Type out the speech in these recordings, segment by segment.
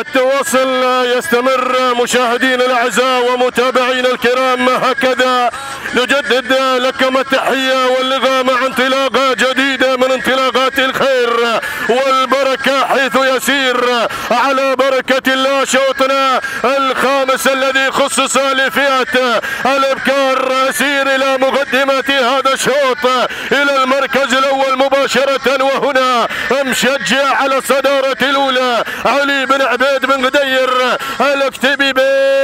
التواصل يستمر مشاهدينا الأعزاء ومتابعينا الكرام هكذا نجدد لكم التحية واللقاء مع انطلاقة جديدة من انطلاقات الخير والبركة حيث يسير على بركة الله شوطنا الخامس الذي خصص لفئة الإبكار يسير إلى مقدمة هذا الشوط إلى المركز الأول. مباشرة وهنا مشجع على الصداره الأولى. علي بن عبيد بن قدير الاكتبي في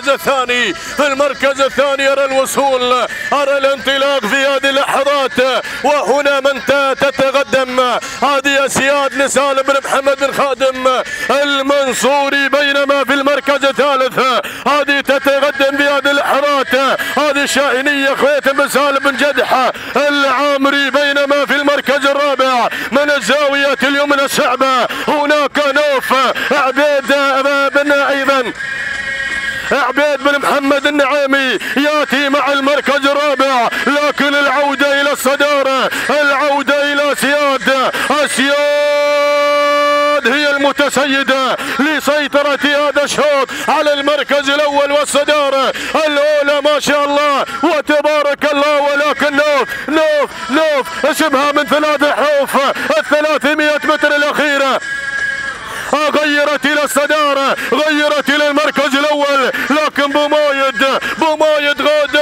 المركز الثاني المركز الثاني ارى الوصول أرى الانطلاق في هذه اللحظات وهنا من تتقدم هذه اسياد لسالم بن محمد بن خادم المنصوري بينما في المركز الثالث هذه تتقدم في هذه اللحظات هذه الشاهينيه خويتم بن سالم بن جدحه العامري بينما في المركز الرابع من الزاويه اليمنى الشعبه هناك نوف عبيد بن أيضا. عبيد بن محمد النعيمي ياتي مع المركز الرابع لكن العودة إلى الصدارة العودة إلى سياد اسياد هي المتسيدة لسيطرة هذا الشوط على المركز الأول والصدارة الأولى ما شاء الله وتبارك الله ولكن نوف نوف نوف اسمها من ثلاث حروف الثلاثمائة متر الاخيره غيرت إلى الصداره غيرت إلى المركز الأول لكن بومايد بومايد غادم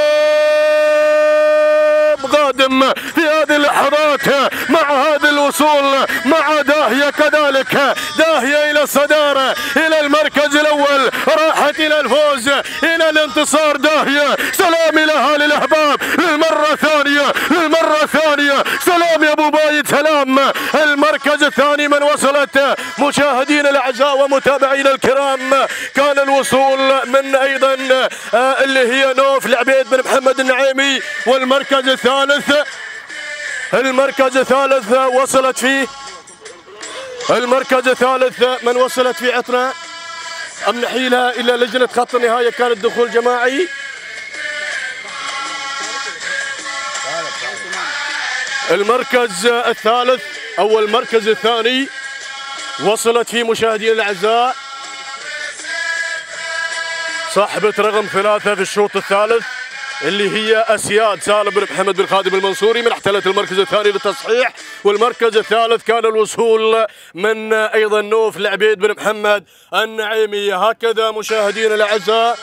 غادم في هذه اللحظات مع هذا الوصول مع داهية كذلك داهية إلى الصداره إلى المركز الأول راحت إلى الفوز إلى الانتصار داهية سلام لها للاحباب للمرة الثانية للمرة الثانية سلام يا أبو بايد سلام المركز الثاني من وصلت مشاهدينا الأعزاء ومتابعينا الكرام. كان الوصول من أيضا اللي هي نوف لعبيد بن محمد النعيمي والمركز الثالث. المركز الثالث وصلت فيه المركز الثالث من وصلت في عطنا أم إلى لجنة خط النهاية كان الدخول جماعي. المركز الثالث أو المركز الثاني وصلت فيه مشاهدينا الأعزاء. صاحبة رقم ثلاثة في الشوط الثالث اللي هي أسياد سالم بن محمد بن خادم المنصوري من احتلت المركز الثاني للتصحيح. والمركز الثالث كان الوصول من أيضا نوف لعبيد بن محمد النعيمي. هكذا مشاهدينا الأعزاء.